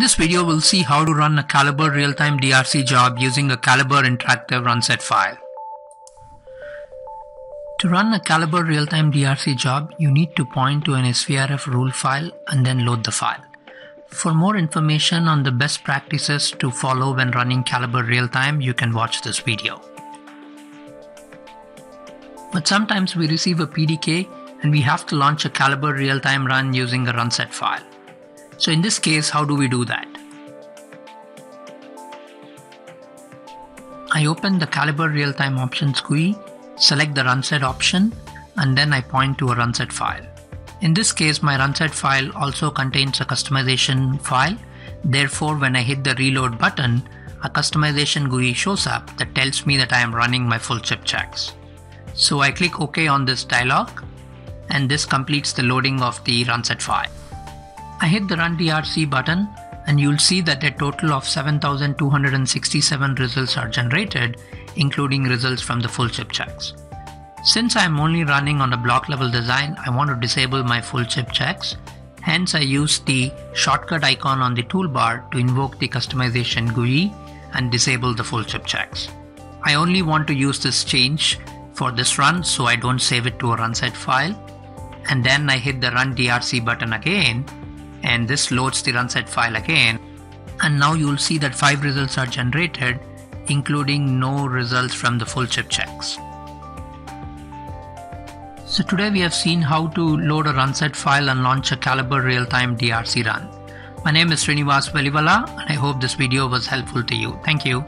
this video, we'll see how to run a Calibre real-time DRC job using a Calibre interactive runset file. To run a Calibre real-time DRC job, you need to point to an SVRF rule file and then load the file. For more information on the best practices to follow when running Calibre real-time, you can watch this video. But sometimes we receive a PDK and we have to launch a Calibre real-time run using a runset file. So in this case, how do we do that? I open the Calibre real-time options GUI, select the runset option, and then I point to a runset file. In this case, my runset file also contains a customization file. Therefore, when I hit the reload button, a customization GUI shows up that tells me that I am running my full chip checks. So I click OK on this dialog, and this completes the loading of the runset file. I hit the run DRC button and you'll see that a total of 7267 results are generated, including results from the full chip checks. Since I'm only running on a block level design, I want to disable my full chip checks. Hence, I use the shortcut icon on the toolbar to invoke the customization GUI and disable the full chip checks. I only want to use this change for this run, so I don't save it to a runset file. And then I hit the run DRC button again and this loads the runset file again and now you'll see that five results are generated including no results from the full chip checks. So today we have seen how to load a runset file and launch a Calibre real-time DRC run. My name is Srinivas Velivala and I hope this video was helpful to you. Thank you.